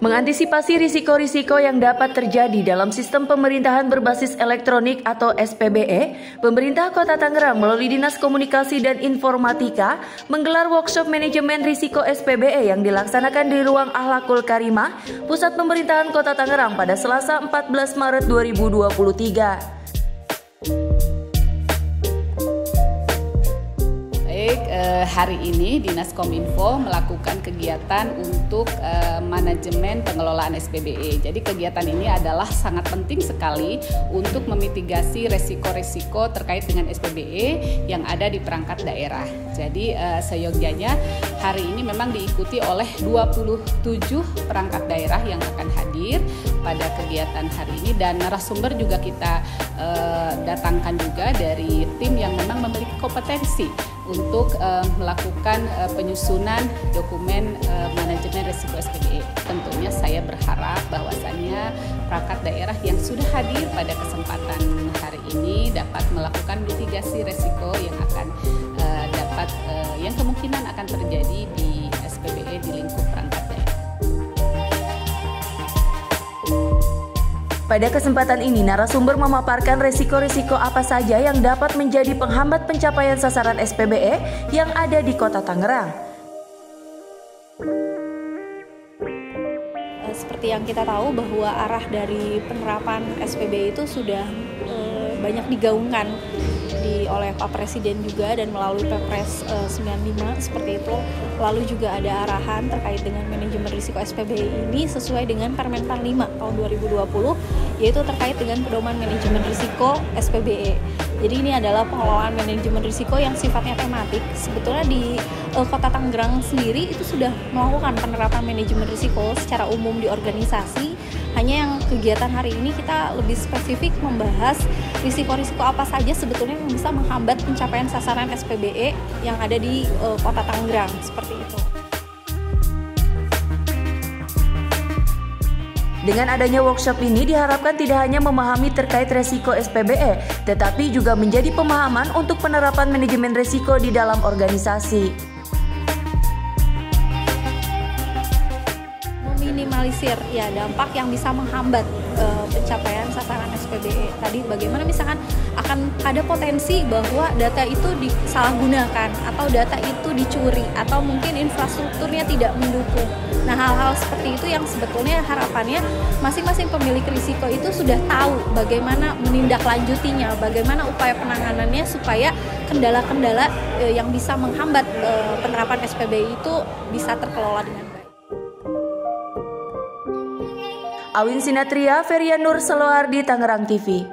Mengantisipasi risiko-risiko yang dapat terjadi dalam sistem pemerintahan berbasis elektronik atau SPBE, pemerintah Kota Tangerang melalui Dinas Komunikasi dan Informatika menggelar workshop manajemen risiko SPBE yang dilaksanakan di ruang Ahlakul Karimah, Pusat Pemerintahan Kota Tangerang pada Selasa 14 Maret 2023. Hari ini Dinas Kominfo melakukan kegiatan untuk eh, manajemen pengelolaan SPBE. Jadi kegiatan ini adalah sangat penting sekali untuk memitigasi resiko-resiko terkait dengan SPBE yang ada di perangkat daerah. Jadi eh, seyogyanya hari ini memang diikuti oleh 27 perangkat daerah yang pada kegiatan hari ini dan narasumber juga kita datangkan juga dari tim yang memang memiliki kompetensi untuk uh, melakukan uh, penyusunan dokumen uh, manajemen risiko SPBE. Tentunya saya berharap bahwasannya perangkat daerah yang sudah hadir pada kesempatan hari ini dapat melakukan mitigasi risiko yang akan uh, dapat uh, yang kemungkinan akan terjadi di SPBE di lingkup perangkat Pada kesempatan ini, narasumber memaparkan resiko-resiko apa saja yang dapat menjadi penghambat pencapaian sasaran SPBE yang ada di Kota Tangerang. Eh, seperti yang kita tahu bahwa arah dari penerapan SPBE itu sudah e, banyak digaungkan di oleh Pak Presiden juga dan melalui Perpres e, 95 seperti itu. Lalu juga ada arahan terkait dengan manajemen risiko SPBI ini sesuai dengan Permentan 5 tahun 2020 yaitu terkait dengan pedoman manajemen risiko SPBE. Jadi ini adalah pengelolaan manajemen risiko yang sifatnya tematik. Sebetulnya di uh, Kota Tangerang sendiri itu sudah melakukan penerapan manajemen risiko secara umum di organisasi. Hanya yang kegiatan hari ini kita lebih spesifik membahas risiko-risiko apa saja sebetulnya yang bisa menghambat pencapaian sasaran SPBE yang ada di uh, Kota Tangerang seperti itu. Dengan adanya workshop ini diharapkan tidak hanya memahami terkait resiko SPBE, tetapi juga menjadi pemahaman untuk penerapan manajemen resiko di dalam organisasi. Meminimalisir ya dampak yang bisa menghambat uh, pencapaian sasaran SPBE. Tadi bagaimana misalkan akan ada potensi bahwa data itu disalahgunakan atau data itu dicuri atau mungkin infrastrukturnya tidak mendukung. Nah, hal-hal seperti itu yang sebetulnya harapannya masing-masing pemilik risiko itu sudah tahu bagaimana menindaklanjutinya, bagaimana upaya penanganannya supaya kendala-kendala e, yang bisa menghambat e, penerapan SPBI itu bisa terkelola dengan baik. Awin Sinatria, Ferian Nur Seloardi, Tangerang TV.